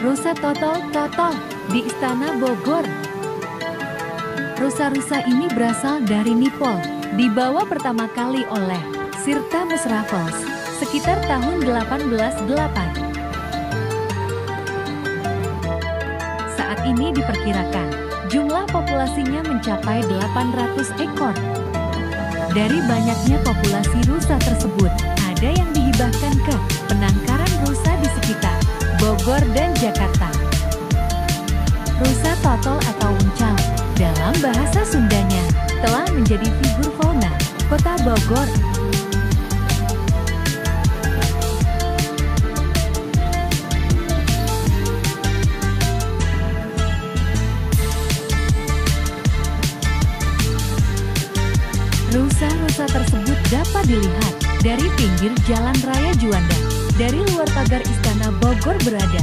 Rusa totol-totol di Istana Bogor. Rusa-rusa ini berasal dari Nipol, dibawa pertama kali oleh Sirta Musrafels sekitar tahun 1808. Saat ini diperkirakan jumlah populasinya mencapai 800 ekor. Dari banyaknya populasi rusa tersebut, ada yang Bogor dan Jakarta. Rusa totol atau uncal, dalam bahasa Sundanya, telah menjadi figur fauna kota Bogor Rusa-rusa tersebut dapat dilihat dari pinggir Jalan Raya Juanda, dari luar pagar Istana Bogor berada.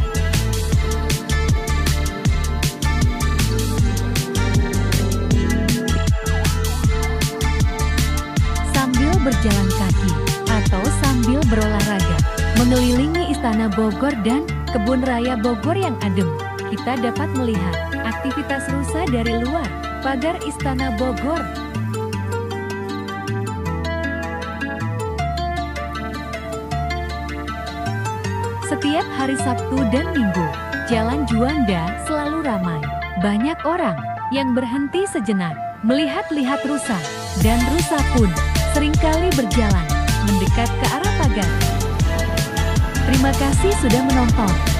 Sambil berjalan kaki atau sambil berolahraga, mengelilingi Istana Bogor dan Kebun Raya Bogor yang adem, kita dapat melihat aktivitas rusa dari luar pagar Istana Bogor. Setiap hari Sabtu dan Minggu, Jalan Juanda selalu ramai. Banyak orang yang berhenti sejenak, melihat-lihat rusa, dan rusa pun sering kali berjalan mendekat ke arah pagar. Terima kasih sudah menonton.